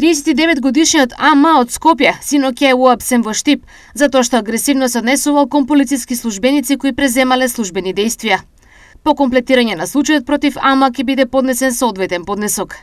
39 годишниот АМ од Скопје синоќа е уапсен во Штип затоа што агресивно се однесувал кон полициски службеници кои преземале службени действија. По комплетирање на случајот против АМА ќе биде поднесен соодветен поднесок.